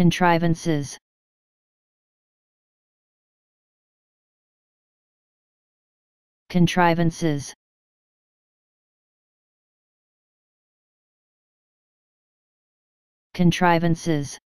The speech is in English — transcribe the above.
contrivances. Contrivances. Contrivances.